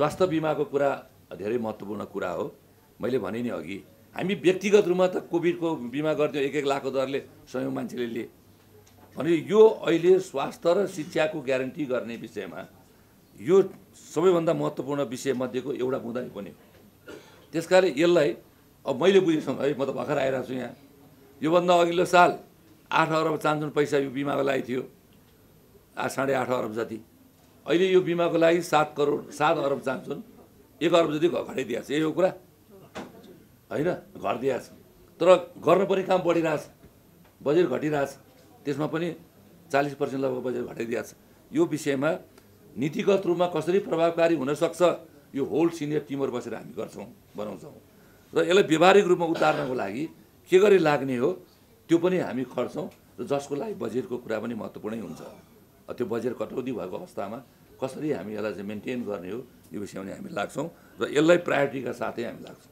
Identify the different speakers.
Speaker 1: स्वास्थ्य बिमाको कुरा धेरै महत्त्वपूर्ण कुरा हो। मैले भने नि अघि हामी व्यक्तिगत रूपमा त कोभिडको बिमा गर्थ्यौँ एक एक लाखको दरले सयौँ मान्छेले लिए। भने यो अहिले स्वास्थ्य र शिक्षाको ग्यारेन्टी गर्ने विषयमा यो सबैभन्दा महत्त्वपूर्ण विषयमध्येको एउटा बुँदा पनि त्यस कारण यसलाई अब मैले बुझेसम्म है म त भर्खर आइरहेको छु यहाँ। योभन्दा अघिल्लो साल आठ अरब चान्जुन पैसा यो बिमाको लागि थियो। साढे आठ अरब जति। अहिले यो बिमाको लागि सात करोड सात अरब चान्जुन एक अरब जति घटाइदिएको छ हो कुरा। होइन? घटिदिएको छ। तर गर्नुपर्ने काम बढिरहेछ। बजेट घटिरहेछ। त्यसमा पनि चालिस पर्सेन्ट लगभग बजेट घटाइदिएको छ। यो विषयमा नीतिगत रूपमा कसरी प्रभावकारी हुनसक्छ यो होल सिनियर टिमहरू बसेर हामी गर्छौँ बनाउँछौँ। र यसलाई व्यवहारिक रूपमा उतार्नको लागि के गरी लाग्ने हो त्यो पनि हामी खट्छौँ। र जसको लागि बजेटको कुरा पनि महत्त्वपूर्णै हुन्छ। त्यो बजेट कटौती भएको अवस्थामा कसरी हामी यसलाई चाहिँ मेन्टेन गर्ने हो यो विषयमा हामी लाग्छौँ र यसलाई प्रायोरिटीका साथै हामी लाग्छौँ।